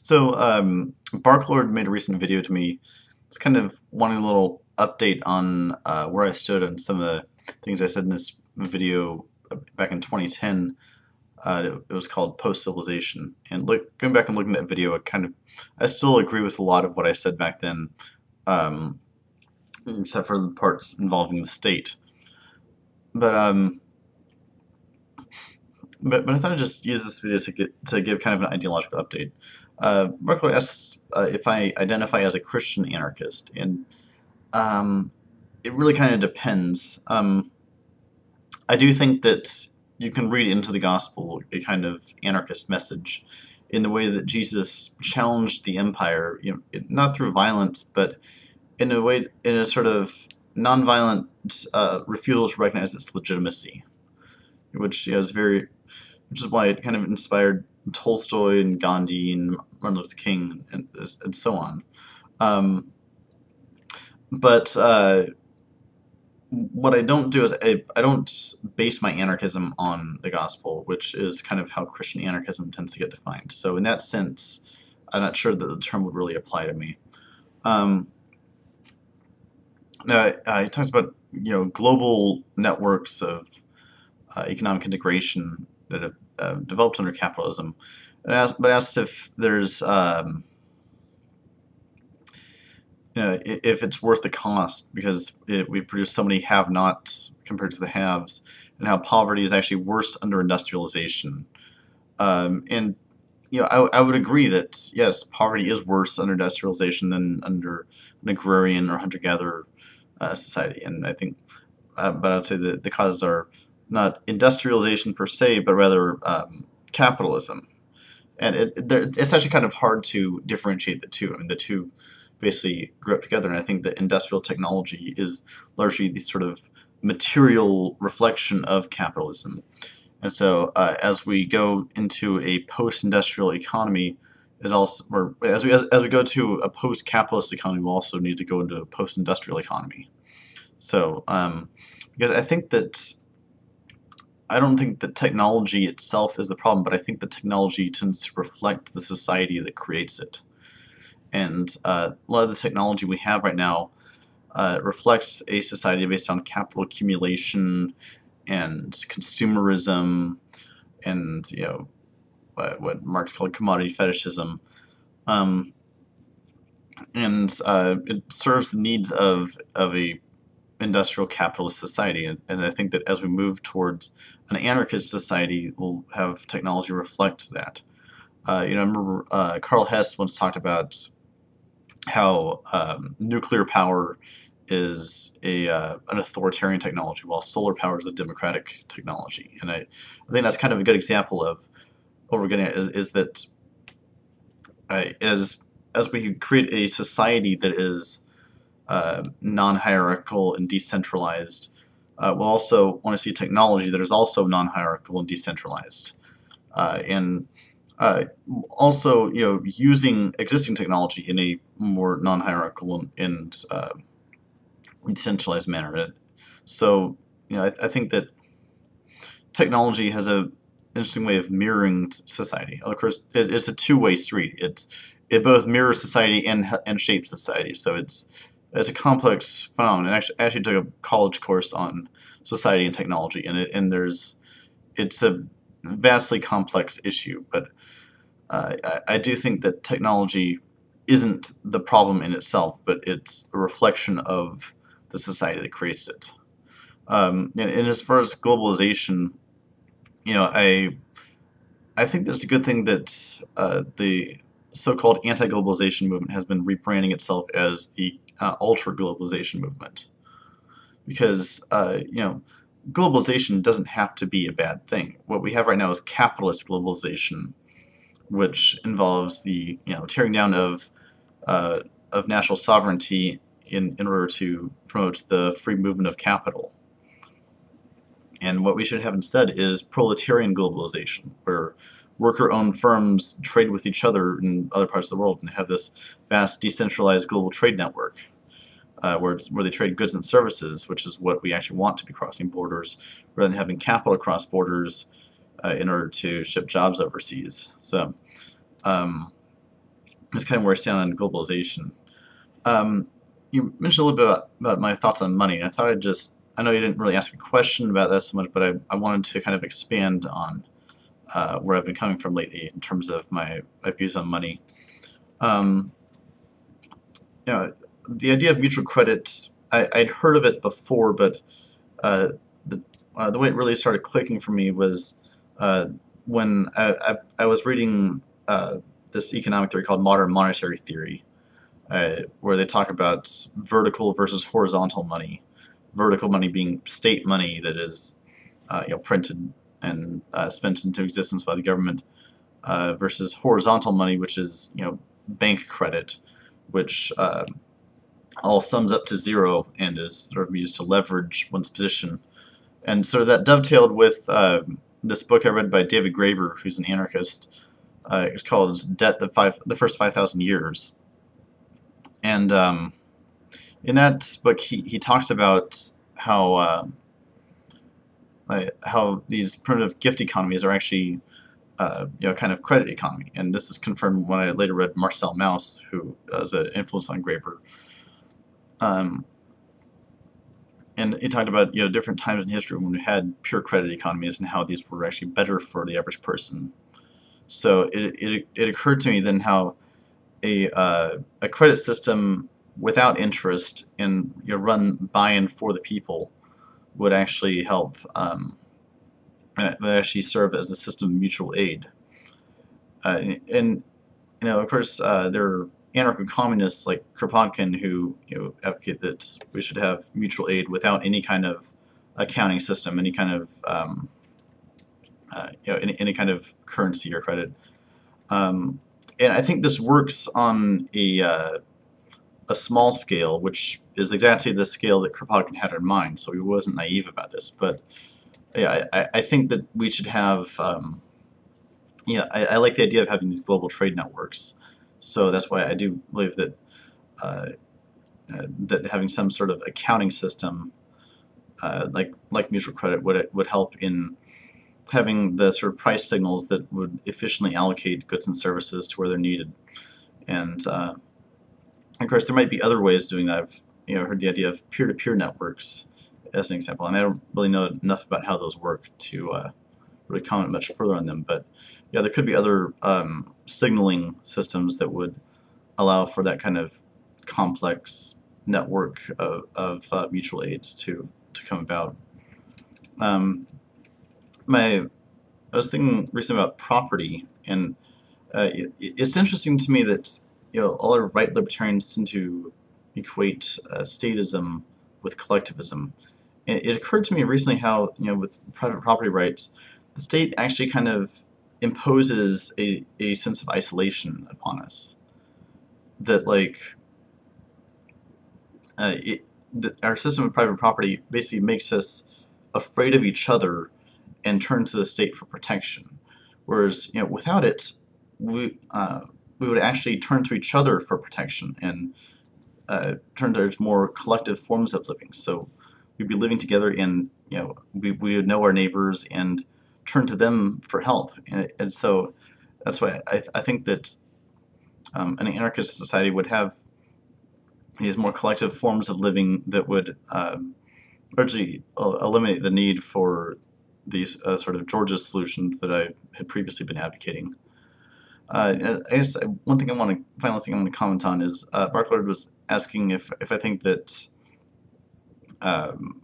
So, um, Barklord made a recent video to me. It's kind of wanting a little update on uh, where I stood on some of the things I said in this video back in 2010. Uh, it, was called Post Civilization. And look, going back and looking at that video, I kind of, I still agree with a lot of what I said back then, um, except for the parts involving the state. But um, but, but I thought I'd just use this video to get to give kind of an ideological update. Uh, asks uh, if I identify as a Christian anarchist, and um, it really kind of depends. Um, I do think that you can read into the gospel a kind of anarchist message in the way that Jesus challenged the empire, you know, not through violence, but in a way, in a sort of nonviolent uh, refusal to recognize its legitimacy, which is very, which is why it kind of inspired Tolstoy and Gandhi and Martin Luther King and, and so on. Um, but uh, what I don't do is I, I don't base my anarchism on the gospel, which is kind of how Christian anarchism tends to get defined. So in that sense, I'm not sure that the term would really apply to me. Um, now, I, I about you know global networks of uh, economic integration that have uh, developed under capitalism, asked, but asked if there's um, you know if it's worth the cost because it, we've produced so many have-nots compared to the haves, and how poverty is actually worse under industrialization. Um, and you know, I, I would agree that yes, poverty is worse under industrialization than under an agrarian or hunter-gatherer uh, society, and I think, uh, but I'd say that the causes are not industrialization per se, but rather um, capitalism. And it, it's actually kind of hard to differentiate the two. I mean, the two basically grew up together, and I think that industrial technology is largely the sort of material reflection of capitalism. And so, uh, as we go into a post-industrial economy, is also or as we as, as we go to a post-capitalist economy, we'll also need to go into a post-industrial economy. So, um, because I think that I don't think that technology itself is the problem, but I think the technology tends to reflect the society that creates it. And uh, a lot of the technology we have right now uh, reflects a society based on capital accumulation and consumerism and, you know, what, what Marx called commodity fetishism. Um, and uh, it serves the needs of, of a industrial capitalist society. And, and, I think that as we move towards an anarchist society, we'll have technology reflect that. Uh, you know, I remember uh, Karl Hess once talked about how um, nuclear power is a uh, an authoritarian technology, while solar power is a democratic technology. And I, I think that's kind of a good example of what we're getting at is, is that uh, as as we create a society that is uh, non-hierarchical and decentralized. Uh, we'll also want to see technology that is also non-hierarchical and decentralized. Uh, and uh, also, you know, using existing technology in a more non-hierarchical and, uh, decentralized manner. So, you know, I, I think that technology has a interesting way of mirroring society. Of course, it, it's a two-way street. It's it both mirrors society and and shapes society. So it's it's a complex phone, I actually, actually took a college course on society and technology, and it, and there's it's a vastly complex issue. But uh, I, I do think that technology isn't the problem in itself, but it's a reflection of the society that creates it. Um, and, and, as far as globalization, you know, I I think that's a good thing that uh, the so-called anti-globalization movement has been rebranding itself as the uh, alter globalization movement because uh, you know globalization doesn't have to be a bad thing. What we have right now is capitalist globalization, which involves the you know tearing down of uh, of national sovereignty in in order to promote the free movement of capital. And what we should have instead is proletarian globalization, where worker-owned firms trade with each other in other parts of the world and have this vast decentralized global trade network uh, where, where they trade goods and services, which is what we actually want to be crossing borders, rather than having capital across borders uh, in order to ship jobs overseas. So, um, That's kind of where I stand on globalization. Um, you mentioned a little bit about, about my thoughts on money. I thought I'd just, I know you didn't really ask a question about that so much, but I, I wanted to kind of expand on uh, where I've been coming from lately in terms of my, my views on money. Um, you know, the idea of mutual credit, I, I'd heard of it before, but uh, the, uh, the way it really started clicking for me was uh, when I, I, I, was reading uh, this economic theory called modern monetary theory, uh, where they talk about vertical versus horizontal money. Vertical money being state money that is you know, printed and uh, spent into existence by the government, uh, versus horizontal money, which is you know bank credit, which uh, all sums up to zero and is sort of used to leverage one's position. And so that dovetailed with uh, this book I read by David Graeber, who's an anarchist. Uh, it's called Debt the Five, the First Five Thousand Years, and um, in that book he, he talks about how uh, how these primitive gift economies are actually uh, you know kind of credit economy, and this is confirmed when I later read Marcel Mauss, who has an influence on Graeber. Um, and he talked about you know different times in history when we had pure credit economies and how these were actually better for the average person. So it, it, it occurred to me then how a, uh, a credit system without interest and you know, run by and for the people would actually help um, uh, would actually serve as a system of mutual aid. Uh, and you know, of course, uh, there are anarcho-communists like Kropotkin who you know advocate that we should have mutual aid without any kind of accounting system, any kind of um, uh, you know any, any kind of currency or credit. Um, and I think this works on a uh, a small scale, which is exactly the scale that Kropotkin had in mind. So he wasn't naive about this, but yeah, I, I think that we should have. Um, yeah, I, I like the idea of having these global trade networks. So that's why I do believe that uh, uh, that having some sort of accounting system, uh, like like mutual credit, would would help in having the sort of price signals that would efficiently allocate goods and services to where they're needed. And uh, of course, there might be other ways of doing that. I've you know heard the idea of peer-to-peer -peer networks as an example, and I don't really know enough about how those work to uh, really comment much further on them. But yeah, there could be other um, signaling systems that would allow for that kind of complex network of, of uh, mutual aid to to come about. Um, my I was thinking recently about property, and uh, it, it's interesting to me that you know all our right libertarians tend to equate uh, statism with collectivism. And it occurred to me recently how you know with private property rights, the state actually kind of imposes a, a sense of isolation upon us. That like uh, it, our system of private property basically makes us afraid of each other and turn to the state for protection. Whereas you know without it, we uh, we would actually turn to each other for protection and uh, turn towards more collective forms of living. So we'd be living together and you know we, we would know our neighbors and turn to them for help. And, and so that's why I, I think that um, an anarchist society would have these more collective forms of living that would um, largely eliminate the need for these uh, sort of Georgist solutions that I had previously been advocating. Uh, I guess one thing I want to, final thing I want to comment on is uh, Barklord was asking if, if I think that um,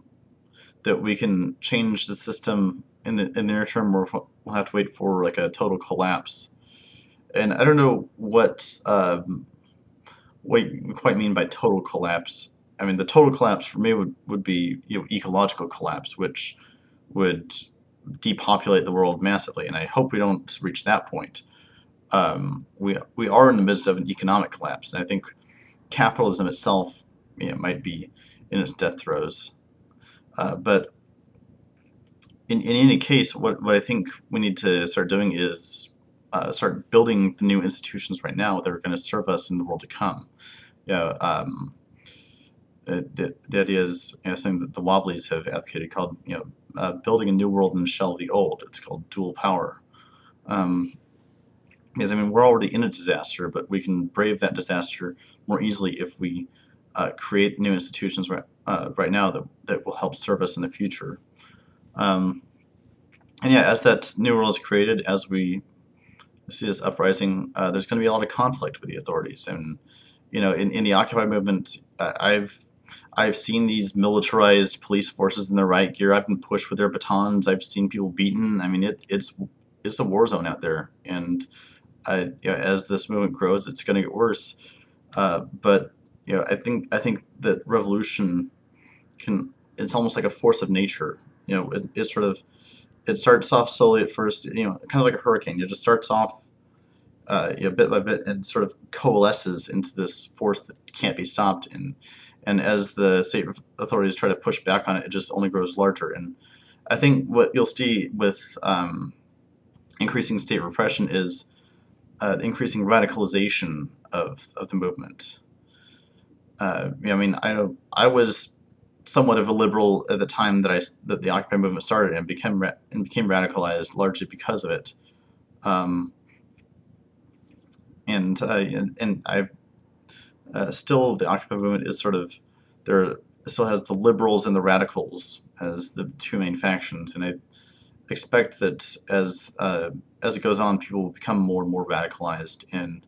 that we can change the system in the in the near term, or we'll have to wait for like a total collapse. And I don't know what um, what you quite mean by total collapse. I mean, the total collapse for me would, would be you know ecological collapse, which would depopulate the world massively, and I hope we don't reach that point. Um, we we are in the midst of an economic collapse, and I think capitalism itself you know, might be in its death throes. Uh, but in, in any case, what, what I think we need to start doing is uh, start building the new institutions right now that are going to serve us in the world to come. You know, um, uh, the, the idea is you know, something that the Wobblies have advocated called you know uh, building a new world in the shell of the old. It's called dual power. Um, Because I mean, we're already in a disaster, but we can brave that disaster more easily if we uh, create new institutions right, uh, right now that, that will help serve us in the future. Um, and yeah, as that new world is created, as we see this uprising, uh, there's going to be a lot of conflict with the authorities. And you know, in, in the Occupy movement, I've I've seen these militarized police forces in the riot gear. I've been pushed with their batons. I've seen people beaten. I mean, it, it's it's a war zone out there, and I, you know, as this movement grows, it's going to get worse. Uh, but you know, I think I think that revolution can it's almost like a force of nature. You know, it, it sort of it starts off slowly at first. You know, kind of like a hurricane. It just starts off uh, you know, bit by bit and sort of coalesces into this force that can't be stopped. And and as the state authorities try to push back on it, it just only grows larger. And I think what you'll see with um, increasing state repression is uh, increasing radicalization of, of the movement. Uh, I mean, I I was somewhat of a liberal at the time that I that the Occupy movement started and became and became radicalized largely because of it. Um, and uh, and, and I uh, still the Occupy movement is sort of there still has the liberals and the radicals as the two main factions, and I expect that as uh, as it goes on, people will become more and more radicalized, and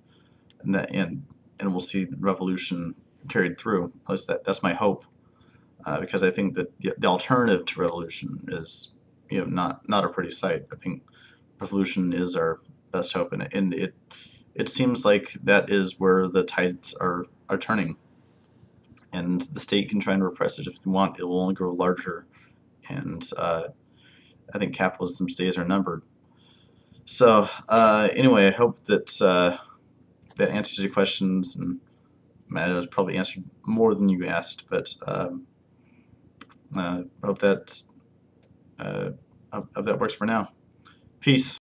and that and and we'll see revolution carried through. At least that that's my hope, uh, because I think that the, the alternative to revolution is you know not not a pretty sight. I think revolution is our best hope, and, and it it seems like that is where the tides are are turning. And the state can try and repress it if they want. It will only grow larger, and uh, I think capitalism's days are numbered. So uh, anyway, I hope that uh, that answers your questions, and Matt has probably answered more than you asked, but um, uh, hope that uh, hope that works for now. Peace.